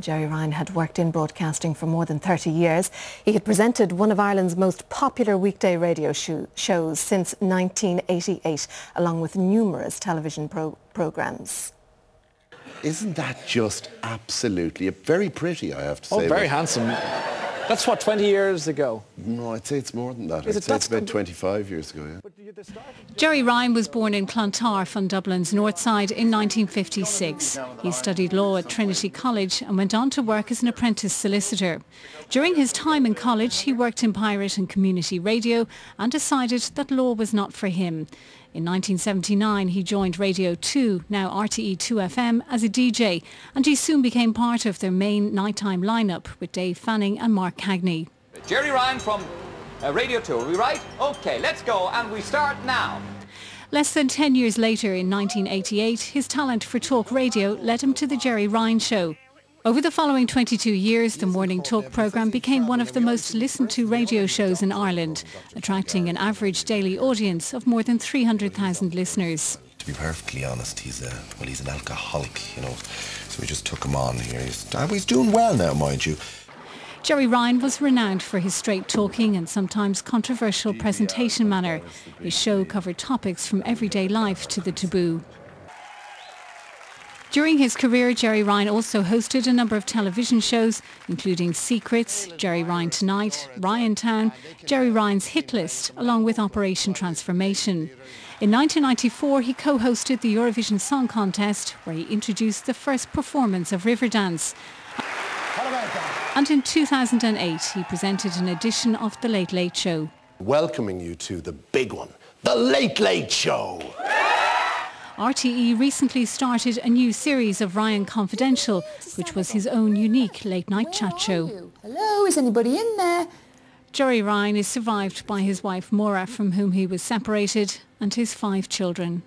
Gerry Ryan had worked in broadcasting for more than 30 years. He had presented one of Ireland's most popular weekday radio shows since 1988, along with numerous television pro programmes. Isn't that just absolutely very pretty, I have to oh, say. Oh, very handsome. That's what, 20 years ago? No, I'd say it's more than that. Is I'd it, say it's about 25 years ago, yeah. Gerry Ryan was born in Clontarf on Dublin's north side in 1956. He studied law at Trinity College and went on to work as an apprentice solicitor. During his time in college, he worked in pirate and community radio and decided that law was not for him. In 1979, he joined Radio 2, now RTE 2FM, as a DJ, and he soon became part of their main nighttime lineup with Dave Fanning and Mark Cagney. Gerry Ryan from uh, Radio 2, are we right? OK, let's go, and we start now. Less than 10 years later, in 1988, his talent for talk radio led him to The Gerry Ryan Show. Over the following 22 years, the Morning Talk programme became one of the most listened to radio shows in Ireland, attracting an average daily audience of more than 300,000 listeners. To be perfectly honest, he's a, well, he's an alcoholic, you know, so we just took him on here. He's, uh, he's doing well now, mind you. Gerry Ryan was renowned for his straight talking and sometimes controversial presentation manner. His show covered topics from everyday life to the taboo. During his career, Gerry Ryan also hosted a number of television shows, including Secrets, Gerry Ryan Tonight, Ryan Town, Gerry Ryan's Hit List, along with Operation Transformation. In 1994, he co-hosted the Eurovision Song Contest, where he introduced the first performance of Riverdance. And in 2008, he presented an edition of The Late Late Show. Welcoming you to the big one, The Late Late Show. RTE recently started a new series of Ryan Confidential, which was his own unique late-night chat show. Hello, is anybody in there? Gerry Ryan is survived by his wife Maura, from whom he was separated, and his five children.